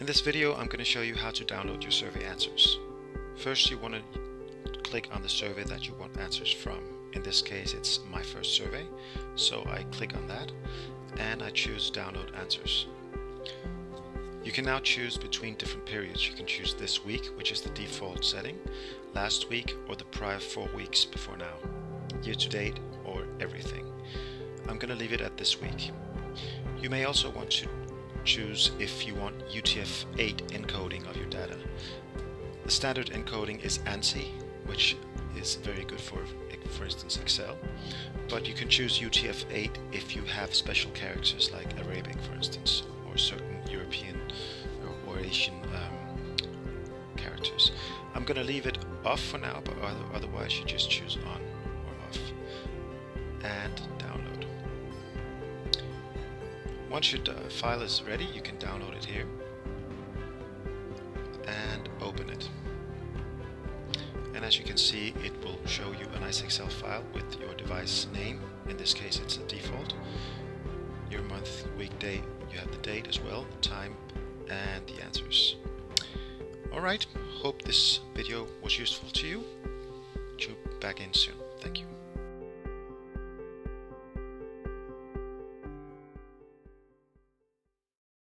In this video I'm going to show you how to download your survey answers. First you want to click on the survey that you want answers from. In this case it's my first survey, so I click on that and I choose download answers. You can now choose between different periods. You can choose this week, which is the default setting, last week or the prior four weeks before now, year to date or everything. I'm going to leave it at this week. You may also want to choose if you want UTF-8 encoding of your data. The standard encoding is ANSI, which is very good for, for instance, Excel, but you can choose UTF-8 if you have special characters like Arabic, for instance, or certain European or, Asian um, characters. I'm going to leave it off for now, but otherwise you just choose on or off and. Once your uh, file is ready, you can download it here and open it. And as you can see, it will show you a nice Excel file with your device name. In this case, it's a default. Your month, week, day, you have the date as well, the time, and the answers. Alright, hope this video was useful to you. Tune back in soon. Thank you.